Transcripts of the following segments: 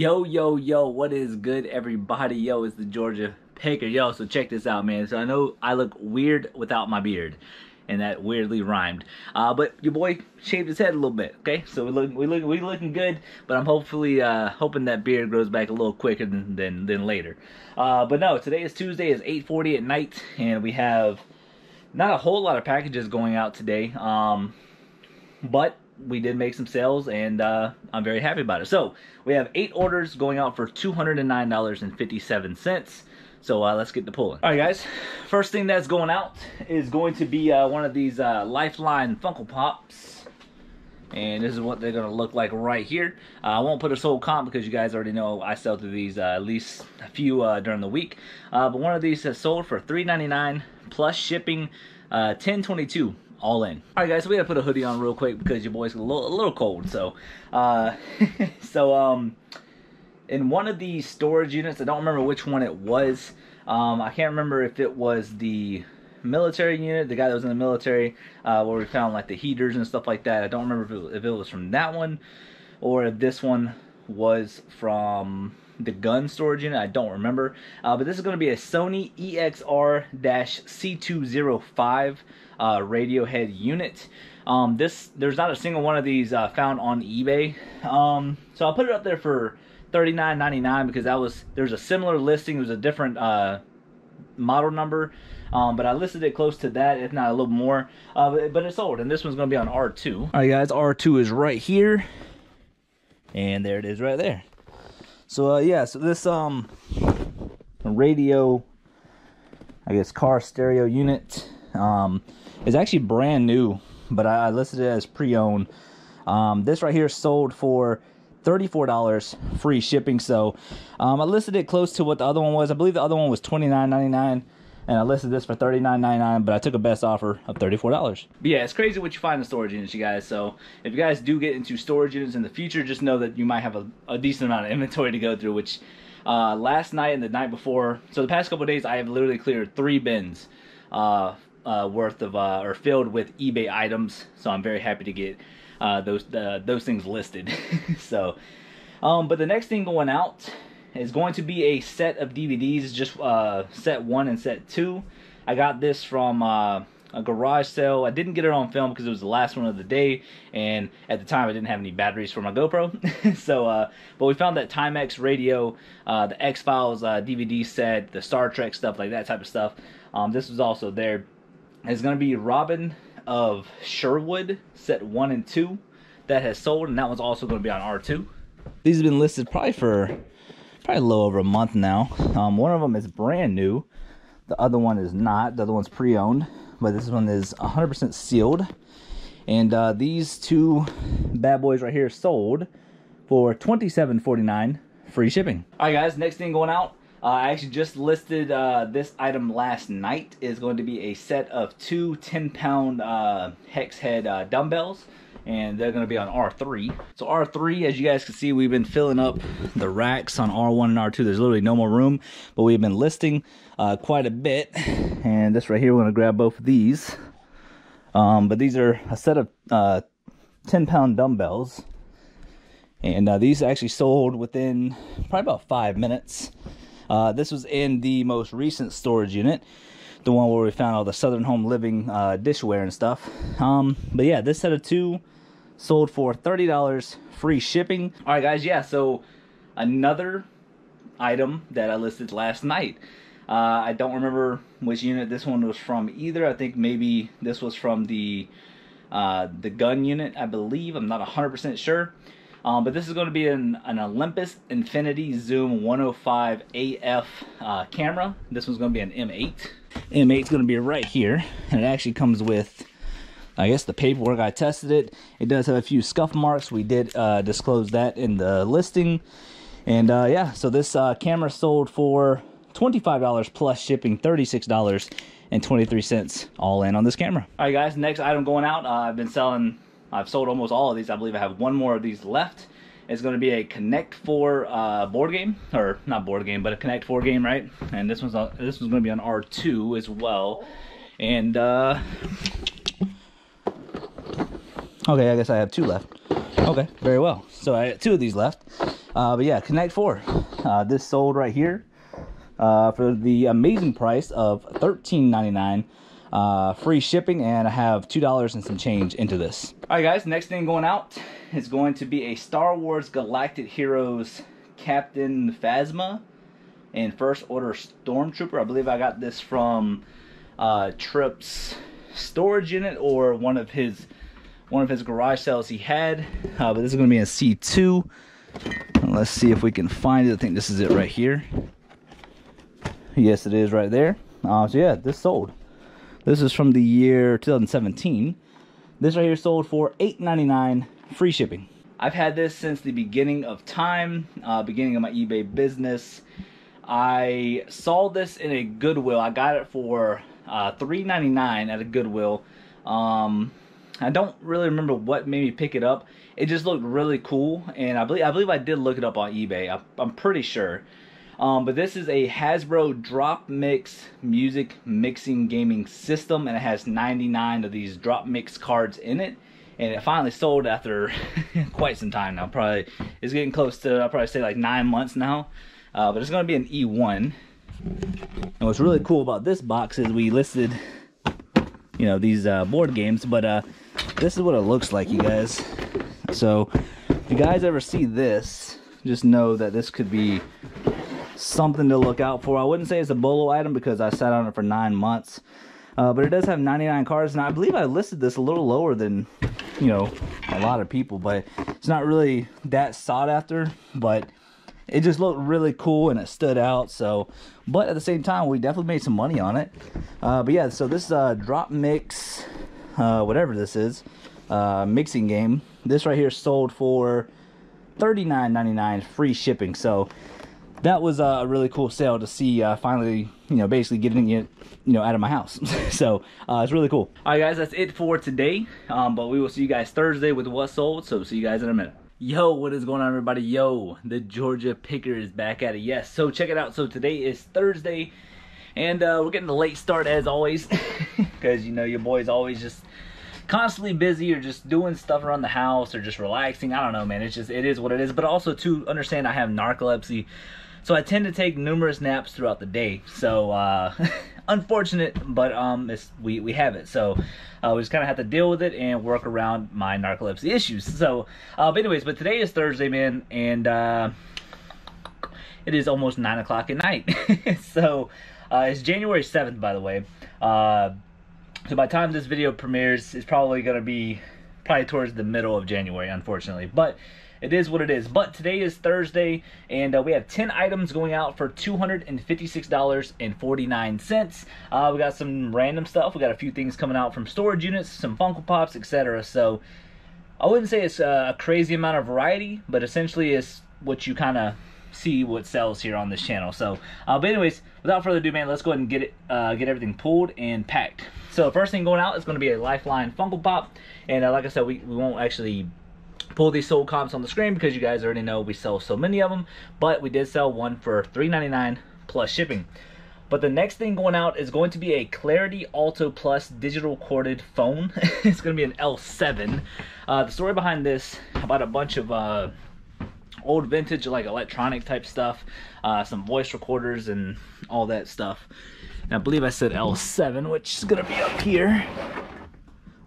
Yo, yo, yo, what is good, everybody? Yo, it's the Georgia Picker. Yo, so check this out, man. So I know I look weird without my beard, and that weirdly rhymed. Uh, but your boy shaved his head a little bit, okay? So we look, we look, we looking good, but I'm hopefully uh, hoping that beard grows back a little quicker than than, than later. Uh, but no, today is Tuesday. It's 8:40 at night, and we have not a whole lot of packages going out today. Um, but we did make some sales and uh, I'm very happy about it. So we have eight orders going out for $209.57. So uh, let's get the pulling. All right, guys. First thing that's going out is going to be uh, one of these uh, Lifeline Funko Pops. And this is what they're going to look like right here. Uh, I won't put a sold comp because you guys already know I sell through these uh, at least a few uh, during the week. but one of these has sold for $3.99 plus shipping, 10.22 all in. All right, guys, so we gotta put a hoodie on real quick because your boy's a little, a little cold. So, uh, so um, in one of the storage units, I don't remember which one it was. Um, I can't remember if it was the military unit, the guy that was in the military, uh, where we found like the heaters and stuff like that. I don't remember if it, if it was from that one or if this one was from the gun storage unit. I don't remember. Uh, but this is going to be a Sony EXR-C205 uh, radio head unit. Um, this There's not a single one of these uh, found on eBay. Um, so I'll put it up there for $39.99 because that was there's a similar listing. It was a different uh, model number. Um, but I listed it close to that, if not a little more. Uh, but, it's sold, and this one's going to be on R2. All right, guys, R2 is right here. And there it is right there. So uh, yeah, so this um radio, I guess car stereo unit um, is actually brand new, but I, I listed it as pre-owned. Um, this right here sold for $34 free shipping. So um, I listed it close to what the other one was. I believe the other one was $29.99 and I listed this for $39.99, but I took a best offer of $34. But yeah, it's crazy what you find in storage units, you guys. So if you guys do get into storage units in the future, just know that you might have a, a decent amount of inventory to go through, which uh, last night and the night before, so the past couple days, I have literally cleared three bins uh, uh, worth of, uh, or filled with eBay items. So I'm very happy to get uh, those, those things listed. so, um, but the next thing going out is going to be a set of DVDs, just uh, set one and set two. I got this from uh, a garage sale. I didn't get it on film because it was the last one of the day, and at the time I didn't have any batteries for my GoPro. so, uh, but we found that Timex radio, uh, the X Files uh, DVD set, the Star Trek stuff, like that type of stuff. Um, this was also there. It's going to be Robin of Sherwood, set one and two, that has sold, and that one's also going to be on R2. These have been listed probably for probably a little over a month now. Um, one of them is brand new. The other one is not. The other one's pre-owned, but this one is 100% sealed. And uh, these two bad boys right here sold for $27.49 free shipping. All right, guys, next thing going out. Uh, I actually just listed uh, this item last night. is going to be a set of two 10-pound uh, hex head uh, dumbbells and they're going to be on R3. So R3, as you guys can see, we've been filling up the racks on R1 and R2. There's literally no more room, but we've been listing uh, quite a bit. And this right here, we're going to grab both of these. Um, but these are a set of uh, 10 pound dumbbells. And uh, these actually sold within probably about five minutes. Uh, this was in the most recent storage unit the one where we found all the Southern Home Living uh, dishware and stuff. Um, but yeah, this set of two sold for $30 free shipping. All right, guys, yeah, so another item that I listed last night. Uh, I don't remember which unit this one was from either. I think maybe this was from the uh, the gun unit, I believe. I'm not 100% sure. Um, but this is going to be an, an Olympus Infinity Zoom 105 AF uh, camera. This one's going to be an M8. M8 is going to be right here. And it actually comes with I guess the paperwork, I tested it. It does have a few scuff marks. We did uh, disclose that in the listing. And uh, yeah, so this uh, camera sold for $25 plus shipping, $36.23 all in on this camera. All right, guys, next item going out. Uh, I've been selling, I've sold almost all of these. I believe I have one more of these left. It's going to be a Connect 4 uh, board game, or not board game, but a Connect 4 game, right? And this one's on, this one's going to be on R2 as well. And uh, Okay, I guess I have two left. Okay, very well. So I got two of these left. Uh, but yeah, Connect 4. Uh, this sold right here uh, for the amazing price of $13.99. Uh, free shipping, and I have $2 and some change into this. Alright guys, next thing going out is going to be a Star Wars Galactic Heroes Captain Phasma and First Order Stormtrooper. I believe I got this from uh, Trip's storage unit or one of his one of his garage sales he had. Uh, but this is going to be a C2. Let's see if we can find it. I think this is it right here. Yes, it is right there. Uh, so yeah, this sold. This is from the year 2017. This right here sold for $8.99 free shipping. I've had this since the beginning of time, uh, beginning of my eBay business. I saw this in a Goodwill. I got it for uh, $3.99 at a Goodwill. Um, I don't really remember what made me pick it up. It just looked really cool, and I believe I believe I did look it up on eBay. I, I'm pretty sure. Um, but this is a Hasbro Drop Mix music mixing gaming system, and it has 99 of these Drop Mix cards in it. And it finally sold after quite some time now. Probably it's getting close to I'll probably say like nine months now. Uh, but it's going to be an E1. And what's really cool about this box is we listed, you know, these uh, board games, but uh, this is what it looks like, you guys. So, if you guys ever see this, just know that this could be something to look out for. I wouldn't say it's a bolo item because I sat on it for nine months. Uh, but it does have 99 cards, and I believe I listed this a little lower than, you know, a lot of people. But it's not really that sought after, but it just looked really cool and it stood out. So, but at the same time, we definitely made some money on it. Uh, but yeah, so this uh, drop mix, uh, whatever this is, uh, mixing game. This right here sold for $39.99 free shipping. So that was a really cool sale to see uh, finally, you know, basically getting it, you know, out of my house. so uh, it's really cool. All right, guys, that's it for today. Um, but we will see you guys Thursday with what sold. So see you guys in a minute. Yo, what is going on, everybody? Yo, the Georgia Picker is back at it. Yes, so check it out. So today is Thursday, and uh, we're getting a late start as always, because you know your boy's always just constantly busy or just doing stuff around the house or just relaxing. I don't know, man. It's just it is what it is. But also to understand, I have narcolepsy. So I tend to take numerous naps throughout the day. So uh, unfortunate, but um, we we have it. So uh, we just kind of have to deal with it and work around my narcolepsy issues. So, uh, but anyways, but today is Thursday, man, and uh, it is almost nine o'clock at night. so uh, it's January seventh, by the way. Uh, so by the time this video premieres, it's probably gonna be probably towards the middle of January, unfortunately. But it is what it is. But today is Thursday, and uh, we have 10 items going out for $256.49. Uh, we got some random stuff. We got a few things coming out from storage units, some Funko Pops, etc. So I wouldn't say it's a crazy amount of variety, but essentially it's what you kind of see what sells here on this channel. So, uh, but anyways, without further ado, man, let's go ahead and get it, uh, get everything pulled and packed. So, first thing going out is going to be a Lifeline Funko Pop, and uh, like I said, we, we won't actually pull these sold comps on the screen because you guys already know we sell so many of them. But we did sell one for $3.99 plus shipping. But the next thing going out is going to be a Clarity Alto Plus digital corded phone. it's going to be an L7. Uh, the story behind this about a bunch of uh, old vintage like electronic type stuff, uh, some voice recorders and all that stuff. And I believe I said L7, which is going to be up here.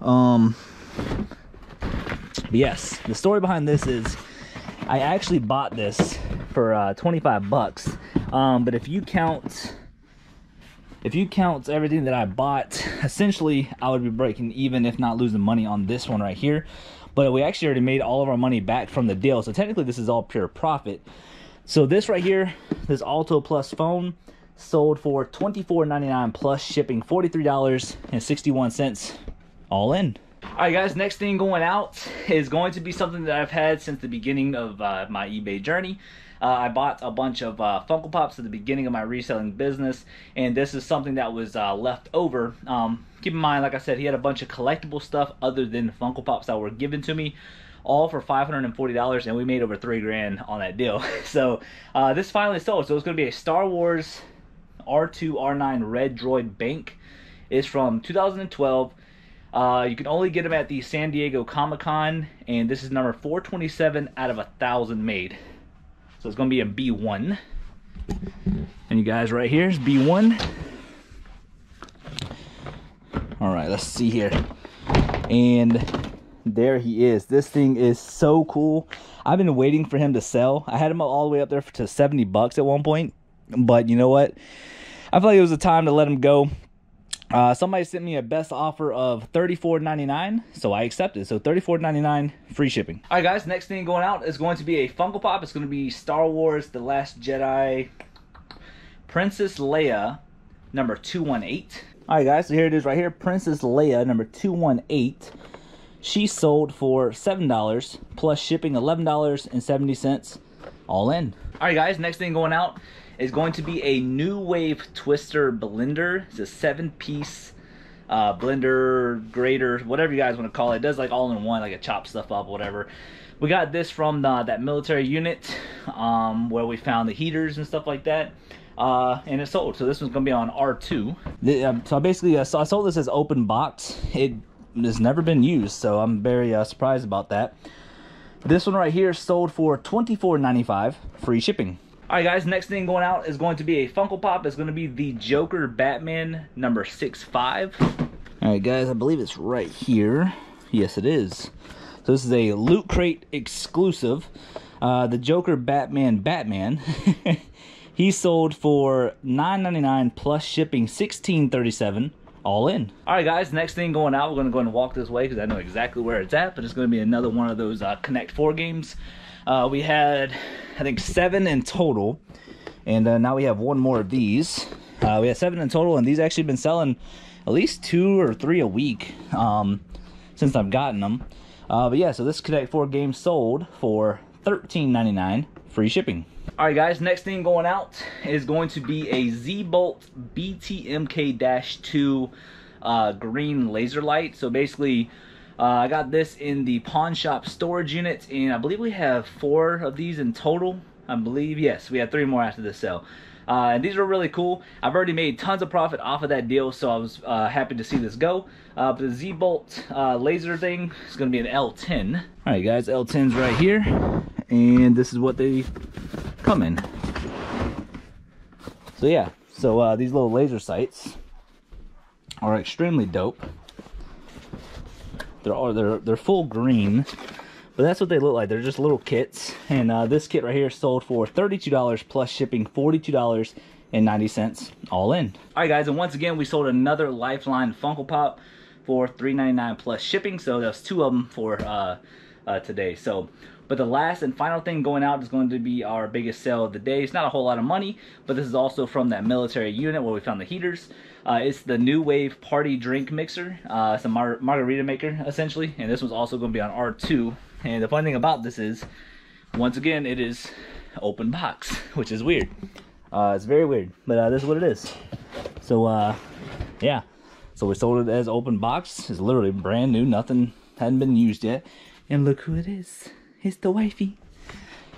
Um, but yes, the story behind this is I actually bought this for uh, 25 bucks. Um, but if you count if you count everything that I bought, essentially I would be breaking even if not losing money on this one right here. But we actually already made all of our money back from the deal. So technically this is all pure profit. So this right here, this Alto Plus phone sold for $24.99 plus shipping $43.61 all in. Alright guys, next thing going out is going to be something that I've had since the beginning of uh, my eBay journey. Uh, I bought a bunch of uh, Funko Pops at the beginning of my reselling business, and this is something that was uh, left over. Um, keep in mind, like I said, he had a bunch of collectible stuff other than Funko Pops that were given to me all for $540 and we made over three grand on that deal so uh, this finally sold so it's going to be a Star Wars R2 R9 Red Droid Bank it's from 2012 Uh, you can only get them at the San Diego Comic Con, and this is number 427 out of a thousand made. So it's going to be in B1. And you guys right here is B1. All right, let's see here. And there he is. This thing is so cool. I've been waiting for him to sell. I had him all the way up there to 70 bucks at one point. But you know what? I feel like it was a time to let him go. Uh, somebody sent me a best offer of $34.99, so I accepted. So $34.99, free shipping. All right, guys, next thing going out is going to be a Funko Pop. It's going to be Star Wars The Last Jedi Princess Leia number 218. All right, guys, so here it is right here. Princess Leia number 218. She sold for $7 plus shipping $11.70 all in. All right, guys, next thing going out is going to be a New Wave Twister blender. It's a seven piece uh, blender, grater, whatever you guys want to call it. It does like all in one, like it chops stuff up, whatever. We got this from the, that military unit um, where we found the heaters and stuff like that. Uh, and it sold. So this one's gonna be on R2. The, um, so I basically, uh, so I sold this as open box. It has never been used, so I'm very uh, surprised about that. This one right here sold for $24.95, free shipping. Alright guys, next thing going out is going to be a Funko Pop. It's going to be the Joker Batman number 6'5". Alright guys, I believe it's right here. Yes, it is. So this is a Loot Crate exclusive. Uh, the Joker Batman Batman. he sold for $9.99 plus shipping $16.37 all in. All right, guys, next thing going out, we're going to go and walk this way because I know exactly where it's at, but it's going to be another one of those uh, Connect 4 games. Uh, we had, I think, seven in total. And uh, now we have one more of these. Uh, we have seven in total, and these actually been selling at least two or three a week um, since I've gotten them. Uh, but yeah, so this Connect 4 game sold for $13.99, free shipping. All right, guys, next thing going out is going to be a Z-Bolt BTMK-2 uh, green laser light. So basically, uh, I got this in the pawn shop storage unit, and I believe we have four of these in total. I believe, yes, we have three more after this sale. Uh, and these are really cool. I've already made tons of profit off of that deal, so I was uh, happy to see this go. Uh, but the Z-Bolt uh, laser thing is going to be an L10. All right, guys, L10's right here, and this is what they come in. So yeah, so uh, these little laser sights are extremely dope. They're all they're they're full green, but that's what they look like. They're just little kits, and uh, this kit right here sold for thirty-two dollars plus shipping, forty-two dollars and ninety cents, all in. All right, guys, and once again, we sold another Lifeline Funko Pop for three ninety-nine plus shipping. So that's two of them for uh, uh, today. So. But the last and final thing going out is going to be our biggest sale of the day. It's not a whole lot of money, but this is also from that military unit where we found the heaters. Uh, it's the New Wave Party Drink Mixer. Uh, it's a mar margarita maker, essentially. And this one's also going to be on R2. And the fun thing about this is, once again, it is open box, which is weird. Uh, it's very weird, but uh, this is what it is. So, uh, yeah. So we sold it as open box. It's literally brand new. Nothing hadn't been used yet. And look who it is. It's the wifey.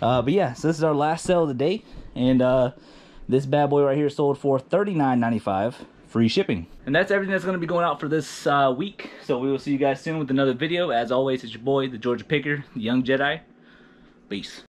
Uh, but yeah, so this is our last sale of the day. And uh, this bad boy right here sold for $39.95 free shipping. And that's everything that's going to be going out for this uh, week. So we will see you guys soon with another video. As always, it's your boy, the Georgia Picker, the Young Jedi. Peace.